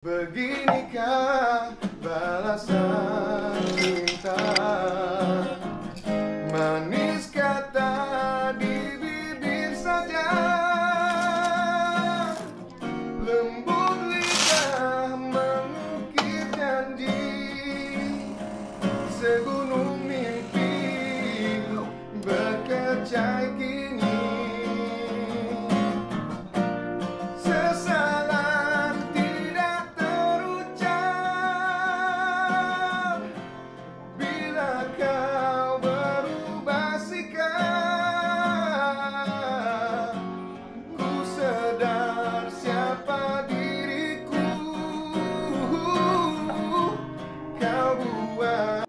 Beginikah balasan cinta? Manis kata di bibir saja. Lembut lidah mengukir janji Segunung mimpi berkecai where